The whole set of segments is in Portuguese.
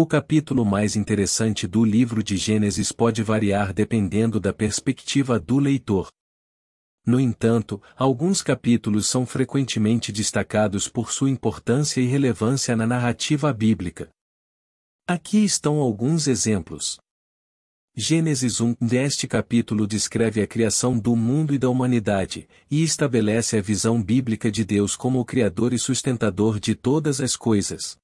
O capítulo mais interessante do livro de Gênesis pode variar dependendo da perspectiva do leitor. No entanto, alguns capítulos são frequentemente destacados por sua importância e relevância na narrativa bíblica. Aqui estão alguns exemplos. Gênesis 1 Deste capítulo descreve a criação do mundo e da humanidade, e estabelece a visão bíblica de Deus como o Criador e sustentador de todas as coisas.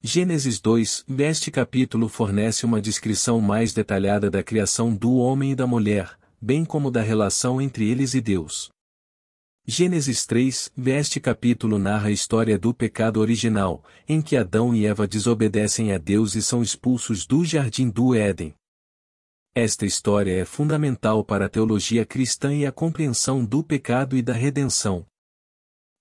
Gênesis 2 Deste capítulo fornece uma descrição mais detalhada da criação do homem e da mulher, bem como da relação entre eles e Deus. Gênesis 3, Este capítulo narra a história do pecado original, em que Adão e Eva desobedecem a Deus e são expulsos do jardim do Éden. Esta história é fundamental para a teologia cristã e a compreensão do pecado e da redenção.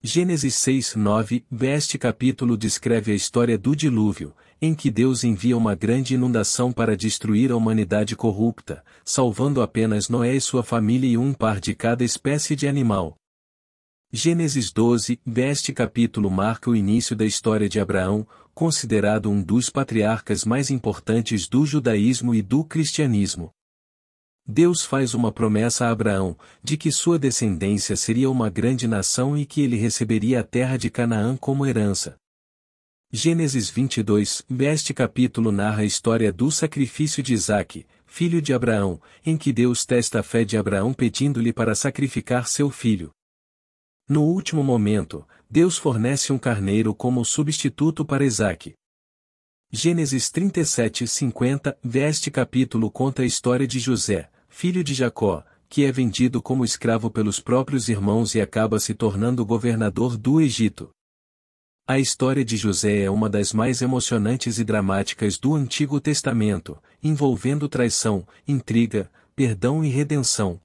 Gênesis 6, 9, Este capítulo descreve a história do dilúvio, em que Deus envia uma grande inundação para destruir a humanidade corrupta, salvando apenas Noé e sua família e um par de cada espécie de animal. Gênesis 12, Este capítulo marca o início da história de Abraão, considerado um dos patriarcas mais importantes do judaísmo e do cristianismo. Deus faz uma promessa a Abraão, de que sua descendência seria uma grande nação e que ele receberia a terra de Canaã como herança. Gênesis 22, este capítulo narra a história do sacrifício de Isaque, filho de Abraão, em que Deus testa a fé de Abraão pedindo-lhe para sacrificar seu filho. No último momento, Deus fornece um carneiro como substituto para Isaac. Gênesis 37 50 Este capítulo conta a história de José, filho de Jacó, que é vendido como escravo pelos próprios irmãos e acaba se tornando governador do Egito. A história de José é uma das mais emocionantes e dramáticas do Antigo Testamento, envolvendo traição, intriga, perdão e redenção.